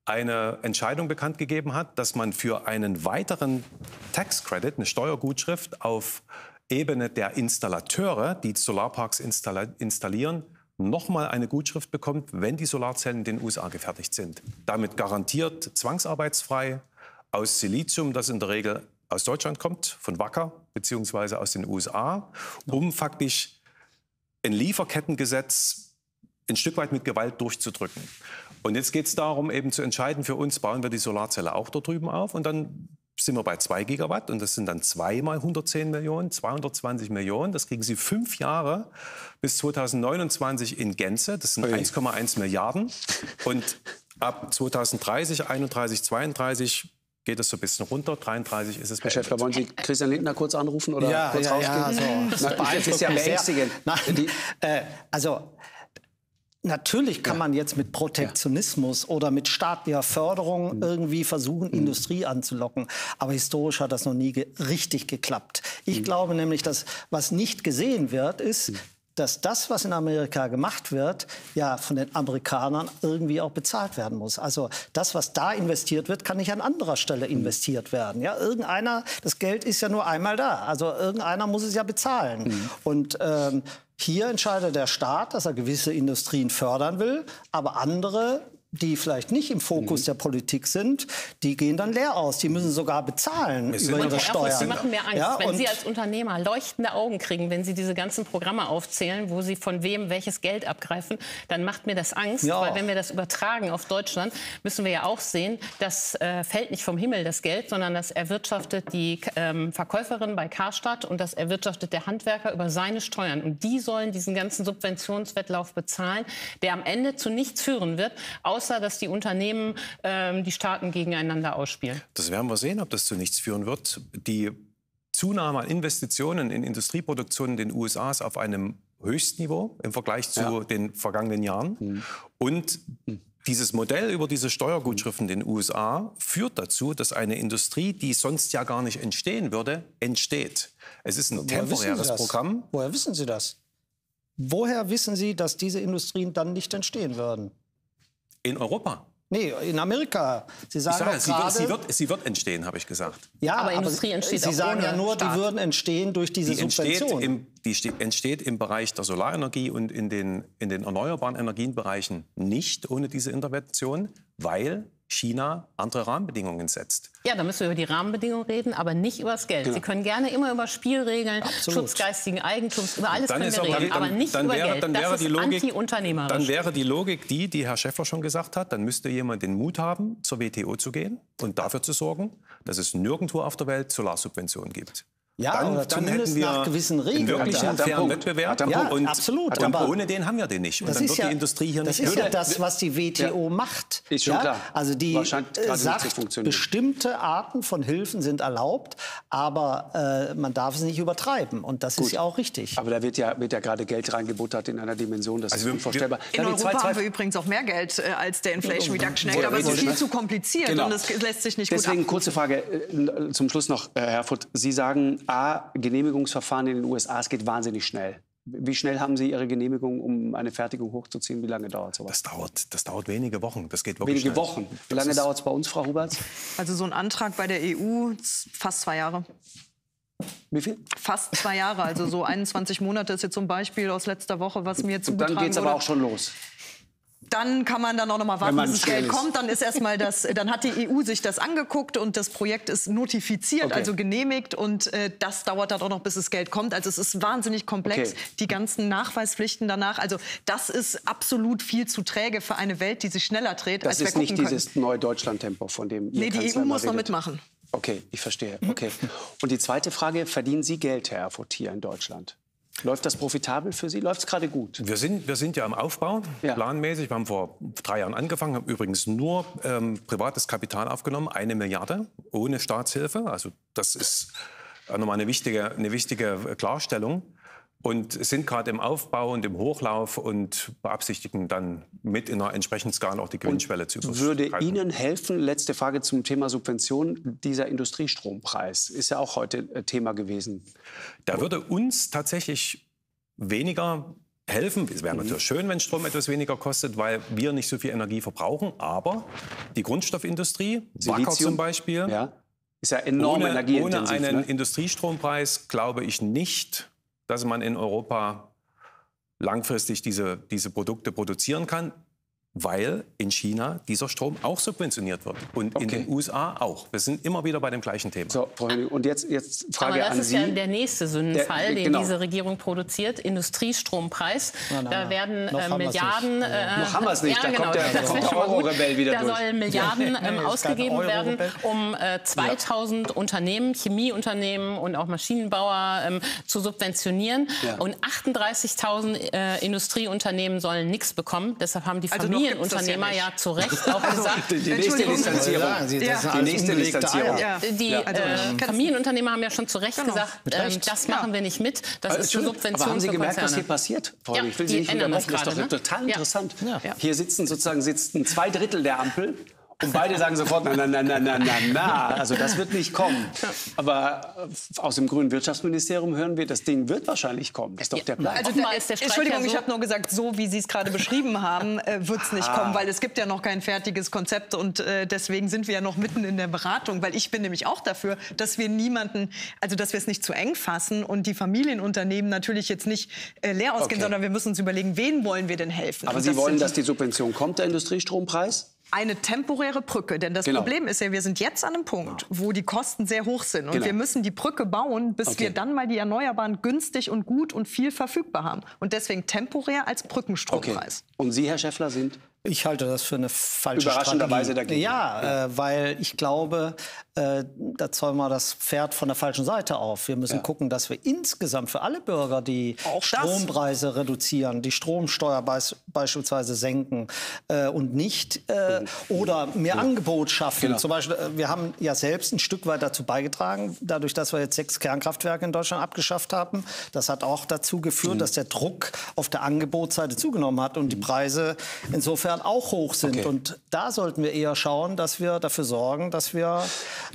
eine Entscheidung bekannt gegeben hat, dass man für einen weiteren Tax Credit, eine Steuergutschrift auf Ebene der Installateure, die Solarparks installieren, nochmal eine Gutschrift bekommt, wenn die Solarzellen in den USA gefertigt sind. Damit garantiert zwangsarbeitsfrei aus Silizium, das in der Regel aus Deutschland kommt, von Wacker beziehungsweise aus den USA, um faktisch ein Lieferkettengesetz ein Stück weit mit Gewalt durchzudrücken. Und jetzt geht es darum, eben zu entscheiden für uns, bauen wir die Solarzelle auch dort drüben auf und dann sind wir bei 2 Gigawatt und das sind dann zweimal 110 Millionen, 220 Millionen. Das kriegen Sie fünf Jahre bis 2029 in Gänze. Das sind 1,1 Milliarden. Und ab 2030, 31, 32 geht es so ein bisschen runter. 33 ist es Herr Schäffler, wollen Sie Christian Lindner kurz anrufen oder Ja, kurz ja, ja, rausgehen? so. Na, das ist ja beängstigend. Nein, äh, also natürlich kann man jetzt mit Protektionismus oder mit staatlicher Förderung irgendwie versuchen, Industrie anzulocken. Aber historisch hat das noch nie ge richtig geklappt. Ich glaube nämlich, dass was nicht gesehen wird, ist, dass das, was in Amerika gemacht wird, ja von den Amerikanern irgendwie auch bezahlt werden muss. Also das, was da investiert wird, kann nicht an anderer Stelle investiert werden. Ja, irgendeiner, das Geld ist ja nur einmal da. Also irgendeiner muss es ja bezahlen. Und ähm, hier entscheidet der Staat, dass er gewisse Industrien fördern will, aber andere die vielleicht nicht im Fokus Mhm. der Politik sind, die gehen dann leer aus. Die müssen sogar bezahlen Es über ihre Erfurt, Sie Steuern. machen mir Angst, Ja, wenn Sie als Unternehmer leuchtende Augen kriegen, wenn Sie diese ganzen Programme aufzählen, wo Sie von wem welches Geld abgreifen, dann macht mir das Angst, Ja. weil wenn wir das übertragen auf Deutschland, müssen wir ja auch sehen, das äh, fällt nicht vom Himmel das Geld, sondern das erwirtschaftet die ähm, Verkäuferin bei Karstadt und das erwirtschaftet der Handwerker über seine Steuern. Und die sollen diesen ganzen Subventionswettlauf bezahlen, der am Ende zu nichts führen wird, außer dass die Unternehmen ähm, die Staaten gegeneinander ausspielen. Das werden wir sehen, ob das zu nichts führen wird. Die Zunahme an Investitionen in Industrieproduktion in den USA ist auf einem Höchstniveau im Vergleich zu den vergangenen Jahren. Und dieses Modell über diese Steuergutschriften in den USA führt dazu, dass eine Industrie, die sonst ja gar nicht entstehen würde, entsteht. Es ist ein Woher wissen Sie temporäres das? Programm. Woher wissen Sie das? Woher wissen Sie, dass diese Industrien dann nicht entstehen würden? In Europa. Nee, in Amerika. Sie sagen sage, sie, wird, gerade, sie, wird, sie wird entstehen, habe ich gesagt. ja, Aber Industrie entsteht Sie auch sagen ja nur, die Staat. würden entstehen durch diese Die entsteht, Subvention. im, die ste- entsteht im Bereich der Solarenergie und in den, in den erneuerbaren Energienbereichen nicht ohne diese Intervention, weil China andere Rahmenbedingungen setzt. Ja, da müssen wir über die Rahmenbedingungen reden, aber nicht über das Geld. Sie können gerne immer über Spielregeln, Schutz geistigen Eigentums, über alles können wir aber- reden, dann- aber nicht dann über wäre- Geld. dann wäre die Logik-. Dann wäre die Logik die, die Herr Schäffer schon gesagt hat, dann müsste jemand den Mut haben, zur WTO zu gehen und dafür zu sorgen, dass es nirgendwo auf der Welt Solarsubventionen gibt. Ja, dann, oder dann zumindest hätten wir nach gewissen einen Regeln. er einen fairen. Wettbewerb. Er Ja, und, absolut, aber- ohne den haben wir den nicht. Und das dann ist wird ja, die Industrie hier das nicht ist ja das, was die WTO macht. Ist schon ja? klar. Also die Wahrscheinlich äh, sagt, bestimmte Arten von Hilfen sind erlaubt, aber äh, man darf es nicht übertreiben. Und das ist ja auch richtig. Aber da wird ja, wird ja gerade Geld reingebuttert in einer Dimension, das Also ist wir- unvorstellbar. In Europa zwei- zwei- haben wir übrigens auch mehr Geld äh, als der Inflation Reduction Act, aber es ist viel das? zu kompliziert Genau. und es lässt sich nicht Deswegen gut kurze Frage äh, zum Schluss noch, äh, Herr Futt. Sie sagen, A, Genehmigungsverfahren in den USA, es geht wahnsinnig schnell. Wie schnell haben Sie Ihre Genehmigung, um eine Fertigung hochzuziehen? Wie lange dauert sowas? Das dauert, das dauert wenige Wochen. Das geht wirklich Wenige schnell. Wochen. Wie lange dauert es bei uns, Frau Huberts? Also so ein Antrag bei der EU, fast zwei Jahre. Wie viel? Fast zwei Jahre, also so 21 Monate ist jetzt zum Beispiel aus letzter Woche, was mir Und zugetragen dann geht es wurde. aber auch schon los. Dann kann man dann auch noch mal warten, bis das Geld ist. kommt. Dann ist erstmal das, dann hat die EU sich das angeguckt und das Projekt ist notifiziert, Okay. also genehmigt und äh, das dauert dann auch noch, bis das Geld kommt. Also es ist wahnsinnig komplex, Okay. die ganzen Nachweispflichten danach. Also das ist absolut viel zu träge für eine Welt, die sich schneller dreht, Das als wir ist nicht gucken können. dieses neue Deutschland-Tempo, von dem Ihr Nee, die Kanzler EU immer muss noch mitmachen. Okay, ich verstehe. Okay. Und die zweite Frage, verdienen Sie Geld, Herr Erfurt, hier in Deutschland? Läuft das profitabel für Sie? Läuft es gerade gut? Wir sind, wir sind ja im Aufbau, Ja. planmäßig. Wir haben vor drei Jahren angefangen, haben übrigens nur ähm, privates Kapital aufgenommen, eine Milliarde ohne Staatshilfe. Also das ist äh, nochmal eine wichtige, eine wichtige Klarstellung. Und sind gerade im Aufbau und im Hochlauf und beabsichtigen dann mit in einer entsprechenden Skala auch die Gewinnschwelle zu Würde überschreiten. Ihnen helfen, letzte Frage zum Thema Subvention, dieser Industriestrompreis ist ja auch heute äh, Thema gewesen. Da würde uns tatsächlich weniger helfen. Es Mhm. wäre natürlich schön, wenn Strom etwas weniger kostet, weil wir nicht so viel Energie verbrauchen. Aber die Grundstoffindustrie, Wacker zum Beispiel, Ja, ist ja enorm ohne, ohne energieintensiv. einen ne? Industriestrompreis glaube ich nicht, dass man in Europa langfristig diese, diese Produkte produzieren kann, weil in China dieser Strom auch subventioniert wird und in Okay. den USA auch. Wir sind immer wieder bei dem gleichen Thema. So, Frau und jetzt, jetzt Aber Frage das an ist Sie. ja der nächste Sündenfall, Der- den genau. diese Regierung produziert. Industriestrompreis. nein, da nein. werden Noch äh, Milliarden. Äh, Noch haben wir's nicht. Ja, Da genau, kommt der- da kommt der. Euro-Rebell wieder Da durch. sollen Milliarden ähm, ausgegeben werden, um äh, 2000 Unternehmen, Chemieunternehmen und auch Maschinenbauer ähm, zu subventionieren. Ja. Und 38.000 äh, Industrieunternehmen sollen nichts bekommen. Deshalb haben die Also ja Familienunternehmer nicht. ja, zu Recht auch gesagt, Die, nächste. Distanzierung. Ja, Sie- das Ja. sind Die nächste Distanzierung. Ja. die Ja. Also, äh, kannst- Familienunternehmer haben ja schon zu Recht Genau. gesagt, ähm, das machen wir nicht mit. Das ist eine Subvention aber haben Sie für gemerkt, was hier passiert? Frau Ja, ich will Sie nicht ändern das ist doch ne? total Ja. interessant. Ja. Hier sitzen sozusagen sitzen zwei Drittel der Ampel und beide sagen sofort, na, na, na, na, na, na, na. Also das wird nicht kommen. Aber aus dem grünen Wirtschaftsministerium hören wir, das Ding wird wahrscheinlich kommen. Das ist doch der Plan. Also da, ist der Streit Entschuldigung, ja so- ich habe nur gesagt, so wie Sie es gerade beschrieben haben, äh, wird es nicht Ah. kommen, weil es gibt ja noch kein fertiges Konzept und äh, deswegen sind wir ja noch mitten in der Beratung, weil ich bin nämlich auch dafür, dass wir niemanden, also dass wir es nicht zu eng fassen und die Familienunternehmen natürlich jetzt nicht äh, leer ausgehen, Okay. sondern wir müssen uns überlegen, wen wollen wir denn helfen? Aber Und Sie das wollen, dass die Subvention kommt, der Industriestrompreis? Eine temporäre Brücke. Denn das Genau. Problem ist ja, wir sind jetzt an einem Punkt, wo die Kosten sehr hoch sind. Und Genau. wir müssen die Brücke bauen, bis Okay. wir dann mal die Erneuerbaren günstig und gut und viel verfügbar haben. Und deswegen temporär als Brückenstrompreis. Und Sie, Herr Schäffler, sind? Ich halte das für eine falsche Überraschenderweise dagegen. Ja, Äh, weil ich glaube, äh, da zäumen wir das Pferd von der falschen Seite auf. Wir müssen Ja. gucken, dass wir insgesamt für alle Bürger die Auch das. Strompreise reduzieren, die Stromsteuer beis beispielsweise senken äh, und nicht äh, oder mehr Angebot schaffen. Genau. Zum Beispiel, äh, wir haben ja selbst ein Stück weit dazu beigetragen, dadurch, dass wir jetzt sechs Kernkraftwerke in Deutschland abgeschafft haben. Das hat auch dazu geführt, dass der Druck auf der Angebotsseite zugenommen hat und die Preise insofern auch hoch sind. Okay. Und da sollten wir eher schauen, dass wir dafür sorgen, dass wir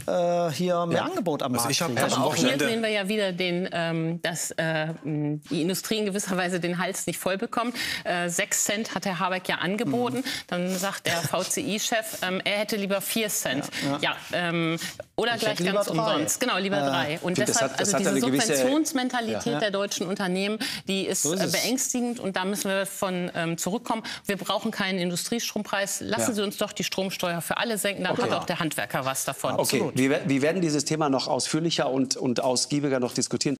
äh, hier mehr Angebot am Also Markt ich hab- kriegen. also Aber auch hier sehen wir ja wieder, den, ähm, dass äh, die Industrie in gewisser Weise den Hals nicht voll bekommt. Äh, sechs Cent hat Herr Habeck ja angeboten. Dann sagt der VCI-Chef, ähm, er hätte lieber vier Cent. Ja, ähm, oder Ich gleich ganz drei. umsonst. Genau, lieber drei. Und das deshalb, hat- das also diese eine gewisse- Subventionsmentalität Ja. der deutschen Unternehmen, die ist, So ist beängstigend. Und da müssen wir von ähm, zurückkommen. Wir brauchen keinen Industriestrompreis. Lassen Ja. Sie uns doch die Stromsteuer für alle senken. Dann hat auch der Handwerker was davon. Okay, wir, wir werden dieses Thema noch ausführlicher und, und ausgiebiger noch diskutieren.